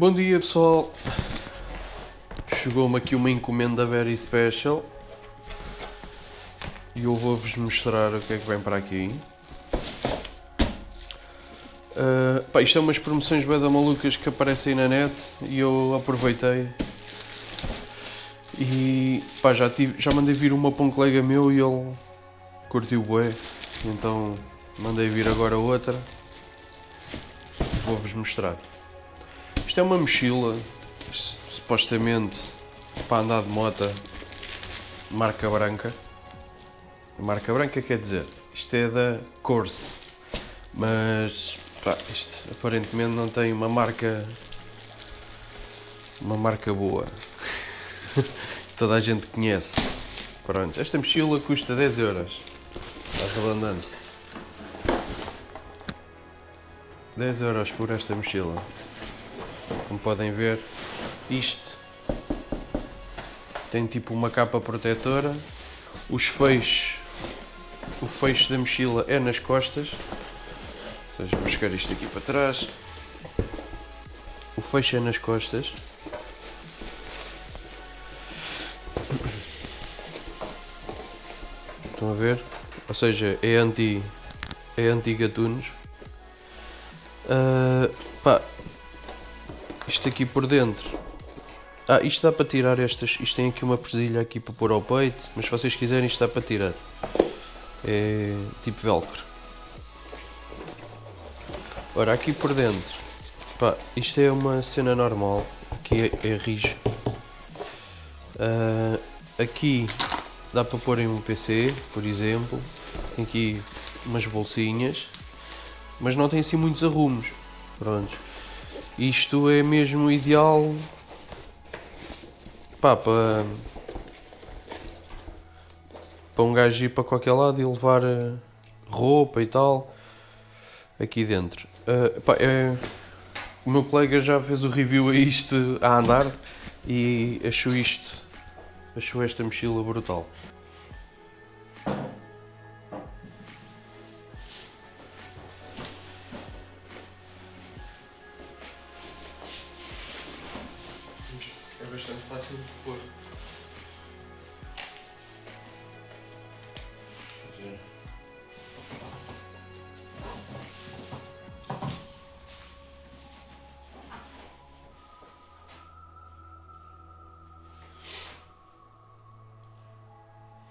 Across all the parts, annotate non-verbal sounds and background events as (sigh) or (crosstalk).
Bom dia pessoal, chegou-me aqui uma encomenda very special e eu vou-vos mostrar o que é que vem para aqui. Uh, pá, isto é umas promoções bem malucas que aparecem na net e eu aproveitei e pá, já, tive, já mandei vir uma para um colega meu e ele curtiu bué, então mandei vir agora outra. Vou-vos mostrar. Isto é uma mochila, supostamente para andar de moto, marca branca. Marca branca quer dizer, isto é da Corse, mas pá, isto aparentemente não tem uma marca, uma marca boa. (laughs) Toda a gente conhece. Pronto, esta mochila custa 10 euros. Arredondando. 10 euros por esta mochila. Como podem ver, isto tem tipo uma capa protetora. Os feixes, o feixe da mochila é nas costas. Ou seja, vou buscar isto aqui para trás. O feixe é nas costas. Estão a ver? Ou seja, é anti é anti gatunos. Uh, isto aqui por dentro. Ah, isto dá para tirar estas. Isto tem aqui uma presilha aqui para pôr ao peito, mas se vocês quiserem isto dá para tirar. É tipo velcro. Ora, aqui por dentro. Pá, isto é uma cena normal. Aqui é, é rijo. Uh, aqui dá para pôr em um PC, por exemplo. Tem aqui umas bolsinhas. Mas não tem assim muitos arrumos. Prontos. Isto é mesmo ideal pá, para, para um gajo ir para qualquer lado e levar eh, roupa e tal aqui dentro. Uh, pá, é, o meu colega já fez o review a isto a andar e achou isto, achou esta mochila brutal.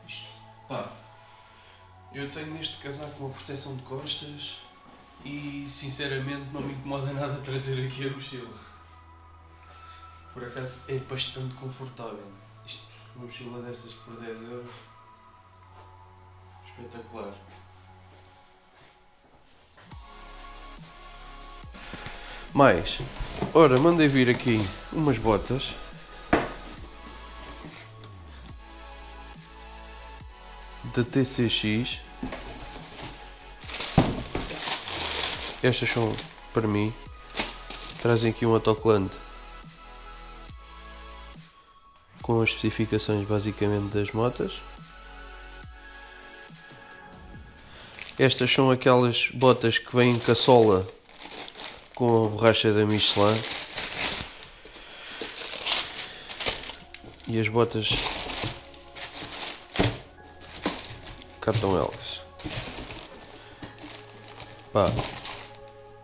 Isto, pá, eu tenho neste casaco uma proteção de costas e sinceramente não me incomoda nada trazer aqui a mochila. Por acaso é bastante confortável. Isto, uma mochila destas por 10 euros. Espetacular. Mais, ora, mandei vir aqui umas botas. Da TCX. Estas são para mim. Trazem aqui um autocolante com as especificações basicamente das motas. Estas são aquelas botas que vêm com a sola com a borracha da Michelin. E as botas estão elas. Pá,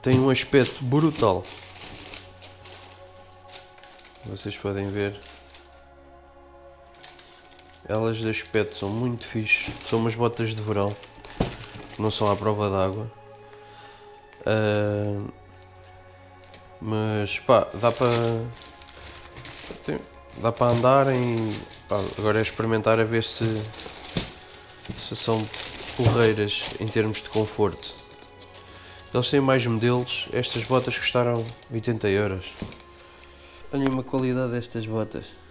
tem um aspecto brutal. Vocês podem ver. Elas de aspecto são muito fixe. São umas botas de verão. Não são à prova d'água. Uh, mas pá, dá para. Dá para andar. Pá, agora é experimentar a ver se. Se são porreiras em termos de conforto. Eles têm mais modelos. Estas botas custaram 80 euros. Olhem uma qualidade destas botas.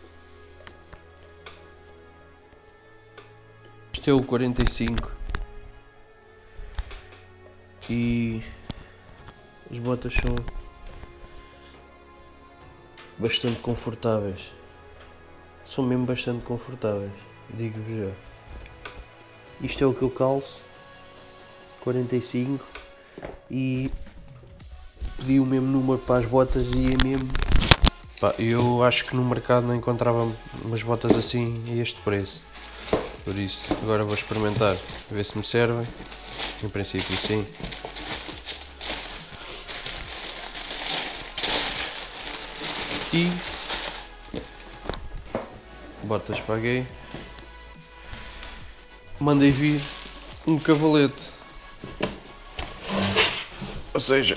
Este é o 45 e as botas são bastante confortáveis. São mesmo bastante confortáveis, digo-vos já. Isto é o que eu calço, 45 e pedi o mesmo número para as botas e é mesmo. Pá, eu acho que no mercado não encontrava umas botas assim a este preço. Por isso, agora vou experimentar, ver se me servem. Em princípio, sim. E botas paguei. Mandei vir um cavalete. Ou seja,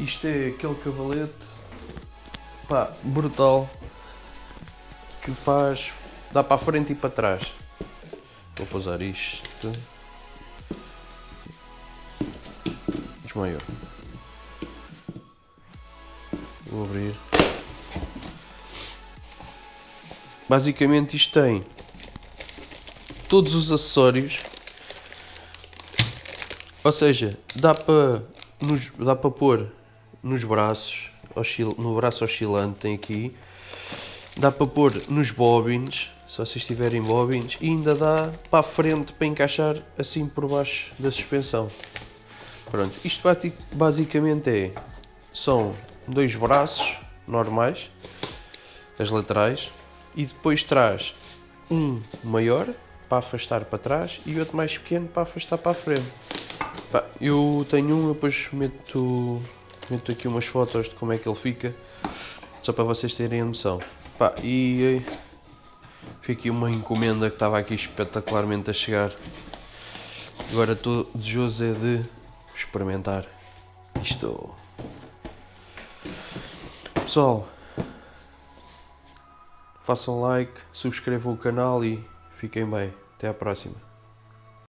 isto é aquele cavalete pá, brutal que faz. dá para a frente e para trás. Vou pousar isto. Desmaiou. Vou abrir. Basicamente isto tem todos os acessórios. Ou seja, dá para nos, dá para pôr nos braços, no braço oscilante tem aqui. Dá para pôr nos bobines, se vocês tiverem bobines, e ainda dá para a frente para encaixar assim por baixo da suspensão. Pronto, isto basicamente é, são dois braços normais, as laterais, e depois traz um maior para afastar para trás e outro mais pequeno para afastar para a frente. Eu tenho um, depois meto, meto aqui umas fotos de como é que ele fica, só para vocês terem a noção. Pá, e foi aqui uma encomenda que estava aqui espetacularmente a chegar. Agora estou desejoso é de experimentar isto. Pessoal, façam like, subscrevam o canal e fiquem bem. Até à próxima.